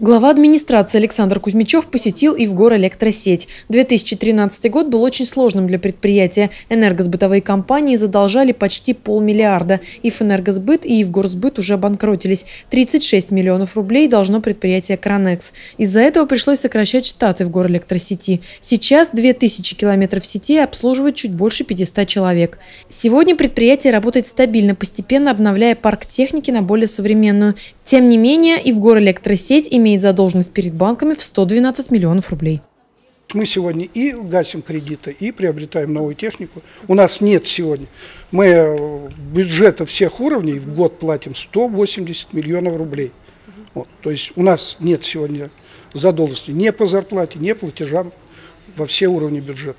Глава администрации Александр Кузьмичев посетил Ивгор Электросеть. 2013 год был очень сложным для предприятия. Энергосбытовые компании задолжали почти полмиллиарда. ИФ «Энергосбыт» и «Ивгорсбыт» уже обанкротились. 36 миллионов рублей должно предприятие «Кронекс». Из-за этого пришлось сокращать штаты в Электросети. Сейчас 2000 километров сети обслуживают чуть больше 500 человек. Сегодня предприятие работает стабильно, постепенно обновляя парк техники на более современную. Тем не менее, Ивгор Электросеть имеет имеет задолженность перед банками в 112 миллионов рублей. Мы сегодня и гасим кредиты, и приобретаем новую технику. У нас нет сегодня. Мы э, бюджета всех уровней в год платим 180 миллионов рублей. Вот. То есть у нас нет сегодня задолженности ни по зарплате, ни платежам во все уровни бюджета.